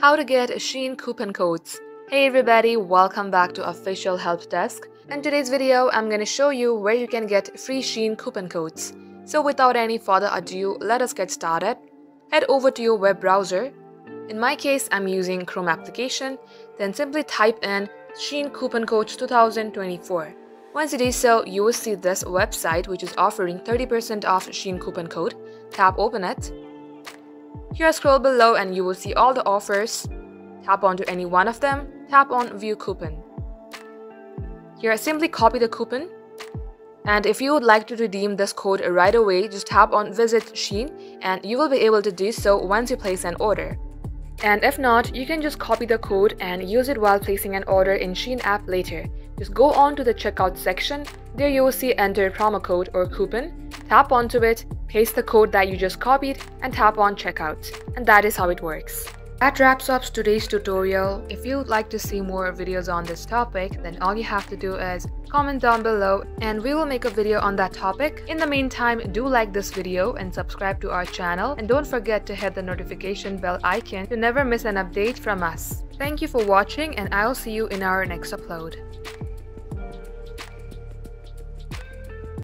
How to get Shein coupon codes. Hey everybody, welcome back to Official Help Desk. In today's video, I'm gonna show you where you can get free Shein coupon codes. So without any further ado, let us get started. Head over to your web browser. In my case, I'm using Chrome application. Then simply type in Shein coupon codes 2024. Once you do so, you will see this website which is offering 30% off Shein coupon code. Tap open it. Here scroll below and you will see all the offers. Tap onto any one of them, tap on view coupon. Here simply copy the coupon. And if you would like to redeem this code right away, just tap on visit Shein and you will be able to do so once you place an order. And if not, you can just copy the code and use it while placing an order in Shein app later. Just go on to the checkout section. There you will see enter promo code or coupon. Tap onto it, paste the code that you just copied and tap on checkout. And that is how it works. That wraps up today's tutorial. If you'd like to see more videos on this topic, then all you have to do is comment down below and we will make a video on that topic. In the meantime, do like this video and subscribe to our channel and don't forget to hit the notification bell icon to never miss an update from us. Thank you for watching and I'll see you in our next upload.